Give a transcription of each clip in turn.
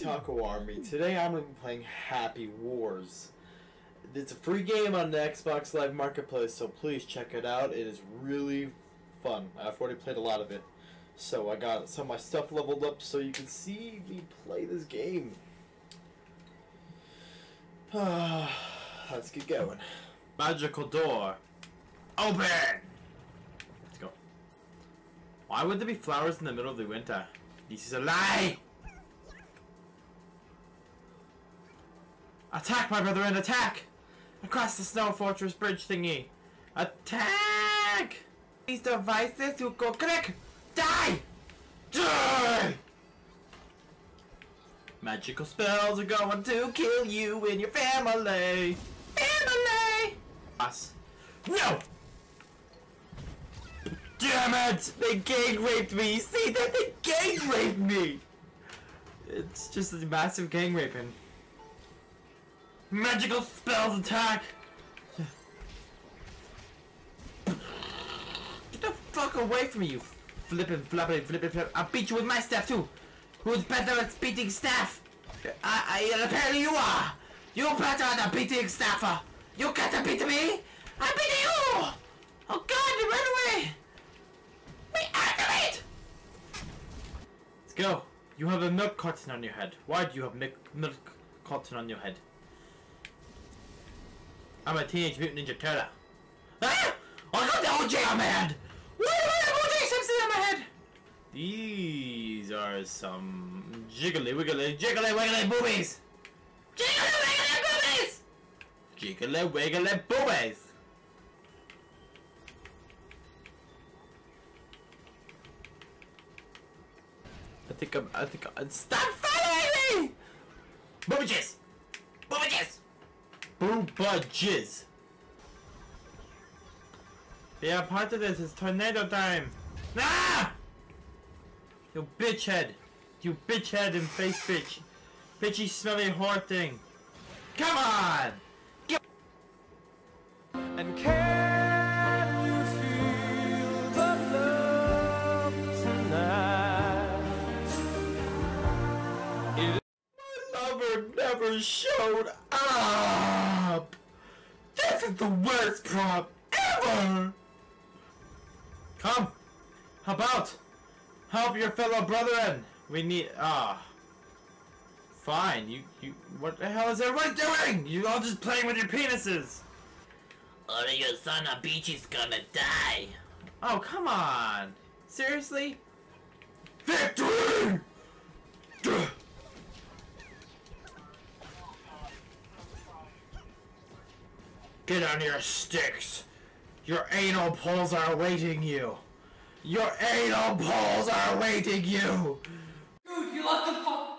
Taco Army. Today I'm going to be playing Happy Wars. It's a free game on the Xbox Live Marketplace, so please check it out. It is really fun. I've already played a lot of it. So I got some of my stuff leveled up so you can see me play this game. Let's get going. Magical door. Open! Let's go. Why would there be flowers in the middle of the winter? This is a lie! Attack, my brethren, attack! Across the snow fortress bridge thingy. Attack! These devices you go click! Die! Die! Magical spells are going to kill you and your family! Family! Us. No! Damn it! They gang raped me! See that? They gang raped me! It's just a massive gang raping. Magical spells attack! Get the fuck away from me, you flippin' flappin' flippin' flip. I'll beat you with my staff too! Who's better at beating staff? I, I apparently you are! You're better at beating staffer! You can't beat me! I'm beating you! Oh god, you run away! We activate! Let's go. You have a milk carton on your head. Why do you have milk, milk carton on your head? I'm a Teenage Mutant Ninja Turtle. Ah! I got the OJ on my head! Why do I have OJ Simpson on my head? These are some jiggly wiggly jiggly wiggly boobies! Jiggly wiggly boobies! Jiggly wiggly boobies! I think I'm, I think I'm, stop following me! Boobages! Boobages! Boobages! Yeah, part of this is tornado time! Ah! You bitch head! You bitch head and face bitch! Bitchy smelly whore thing! Come on! Get And can you feel the love tonight? It My lover never showed up! This is the worst prom ever! Come! How about? Help your fellow brethren! We need ah. Fine, you you what the hell is everybody doing? You all just playing with your penises! Or your son of beach is gonna die. Oh come on! Seriously? Victory! Get on your sticks! Your anal poles are awaiting you! Your anal poles are awaiting you! Dude, you left the fuck.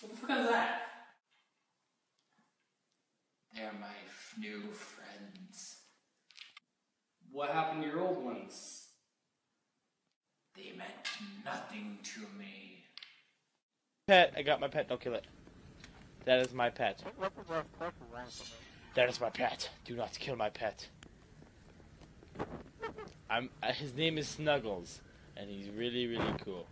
What the fuck is that? They're my new friends. What happened to your old ones? They meant nothing to me. Pet, I got my pet, don't kill it. That is my pet. That is my pet. Do not kill my pet. I'm. Uh, his name is Snuggles, and he's really, really cool.